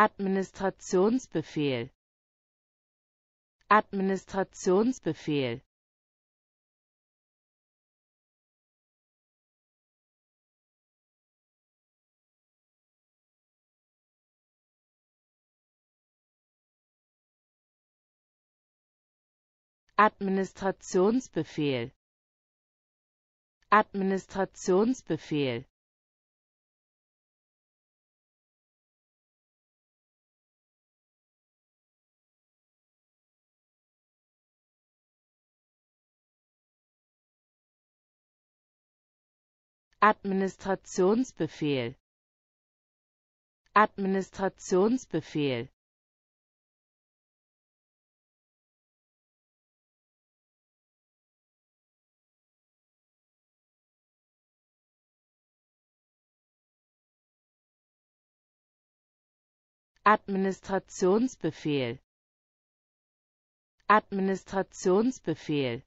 Administrationsbefehl. Administrationsbefehl. Administrationsbefehl. Administrationsbefehl Administrationsbefehl. Administrationsbefehl. Administrationsbefehl. Administrationsbefehl